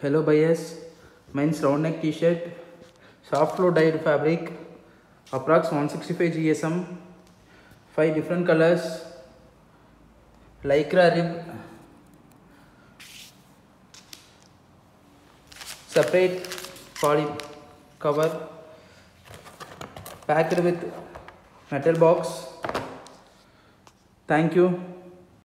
Hello buyers, men's round neck t-shirt, soft flow dyed fabric, approx 165 GSM, five different colors, lycra rib, separate poly cover, packed with metal box. Thank you.